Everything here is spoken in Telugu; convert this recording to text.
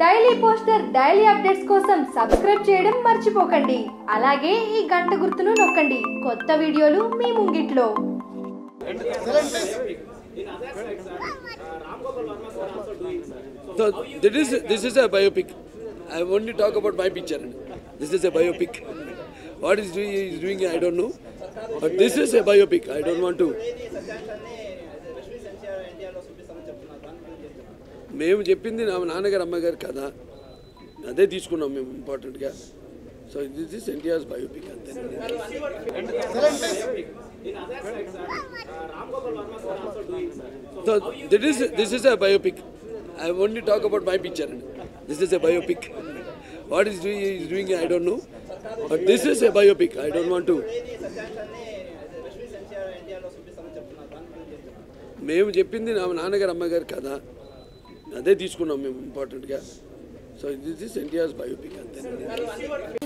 డైలీ పోస్టర్ డైలీ అప్డేట్స్ కోసం సబ్స్క్రైబ్ చేయడం మర్చిపోకండి అలాగే ఈ గంట గుర్తును నొక్కండి కొత్త వీడియోలు మీ ముంగిట్లో So this is this is a biopic. I only talk about my picture. This is a biopic. What is doing, he is doing I don't know, but this is a biopic. I don't want to. మేము చెప్పింది నా నాన్నగారు అమ్మగారు కదా అదే తీసుకున్నాం మేము ఇంపార్టెంట్గా so this is NTR's biopic అంతే so that is this is a biopic. I only talk about my picture. This is a biopic. What is doing, he is doing I don't know, but this is a biopic. I don't want to. మేము చెప్పింది నా నాన్నగారు అమ్మగారు కదా అదే తీసుకున్నాం మేము ఇంపార్టెంట్గా so this is NTR's biopic అంతే